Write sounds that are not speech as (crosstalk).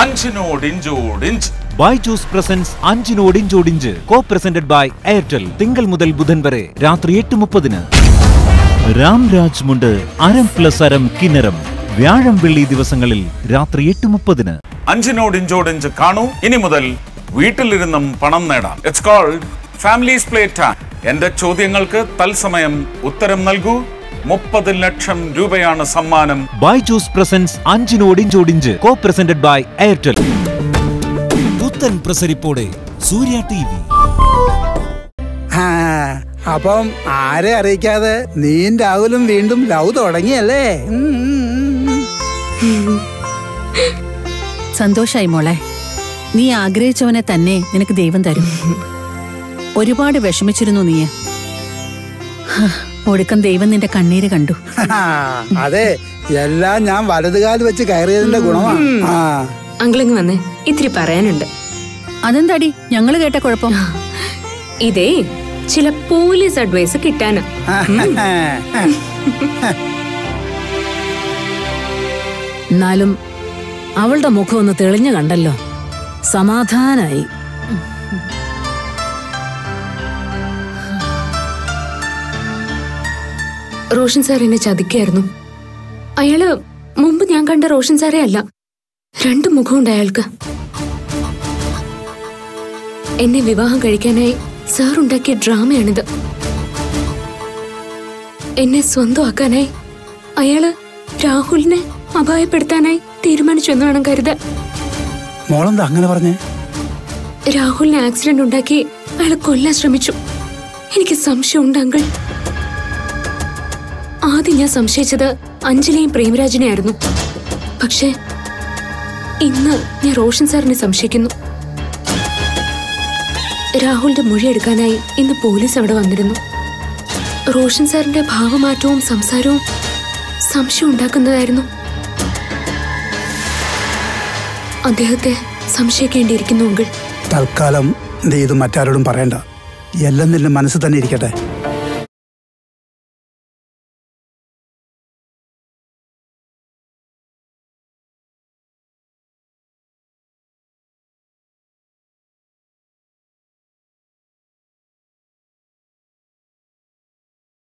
Anchinodinchodinch Byju's presents Anchinodinchodinch co presented by Airtel തിങ്കൾ മുതൽ ബുധൻ വരെ. രാത്രി എട്ട് മുപ്പതിന്. രാംരാജ് മുണ്ട് അരം പ്ലസ് അരം കിന്നരം. വ്യാഴം വെള്ളി ദിവസങ്ങളിൽ രാത്രി എട്ട് മുപ്പതിന്. അഞ്ചിനോടിഞ്ചോടിഞ്ച് കാണൂ. ഇനി മുതൽ വീട്ടിലിരുന്നും പണം നേടാം. It's called families play time എന്റെ ചോദ്യങ്ങൾക്ക് തത്സമയം ഉത്തരം നൽകൂ. മുപ്പത് ലക്ഷം രൂപയാണ് സമ്മാനം. Byju's presents Anchinodinchodinch co presented by Airtel പുത്തൻ പ്രസരിപ്പോടെ സൂര്യ ടി വി. ആ, അപ്പം ആരെ അറിയിക്കാതെ നീയും രാഹുലും വീണ്ടും ലവ് തുടങ്ങിയല്ലേ. സന്തോഷായി മോളെ. നീ ആഗ്രഹിച്ചവനെ തന്നെ നിനക്ക് ദൈവം തരും. ഒരുപാട് വിഷമിച്ചിരുന്നു നീ ഒടുക്കം ദൈവം നിന്റെ കണ്ണീര് കണ്ടു. (laughs) അതെ എല്ലാം ഞാൻ വലതുകാലം വെച്ച് കയറിയതിന്റെ ഗുണമാണ് ആ. അങ്കിളിങ് വന്നേ ഇത്തിരി പറയാനുണ്ട്. അതെന്താടി? ഞങ്ങൾ കേട്ട കുഴപ്പം. ഇതേ ചില പോലീസ് അഡ്വൈസ് കിട്ടാനാ. (laughs) എന്നാലും അവളുടെ മുഖം ഒന്ന് തെളിഞ്ഞു കണ്ടല്ലോ. സമാധാനായി. റോഷൻ സാർ എന്നെ ചതിക്കായിരുന്നു. അയാൾ മുമ്പ് ഞാൻ കണ്ട റോഷൻ സാറേ അല്ല. രണ്ടു മുഖമുണ്ട് അയാൾക്ക്. എന്നെ വിവാഹം കഴിക്കാനായി സാർ ഉണ്ടാക്കിയ ഡ്രാമയാണിത്. എന്നെ സ്വന്തമാക്കാനായി അയാൾ രാഹുലിനെ അപായപ്പെടുത്താനായി തീരുമാനിച്ചു എന്ന് വേണം കരുതാൻ മോളെന്താ അങ്ങനെ പറഞ്ഞേ? രാഹുലിന് ആക്സിഡന്റ് ഉണ്ടാക്കി അയാളെ കൊല്ലാൻ ശ്രമിച്ചു. എനിക്ക് സംശയമുണ്ട് അങ്കിൾ. ആദ്യം ഞാൻ സംശയിച്ചത് അഞ്ജലിയും പ്രേമരാജിനെയായിരുന്നു. പക്ഷേ ഇന്ന് ഞാൻ റോഷൻ സാറിനെ സംശയിക്കുന്നു. രാഹുലിന്റെ മൊഴി എടുക്കാനായി ഇന്ന് പോലീസ് അവിടെ വന്നിരുന്നു. റോഷൻ സാറിന്റെ ഭാവമാറ്റവും സംസാരവും സംശയം ഉണ്ടാക്കുന്നതായിരുന്നു. അദ്ദേഹത്തെ സംശയിക്കേണ്ടിയിരിക്കുന്നു തൽക്കാലം ഇത് മറ്റാരോടും പറയണ്ട. എല്ലാം നിന്റെ മനസ്സിൽ തന്നെ ഇരിക്കട്ടെ.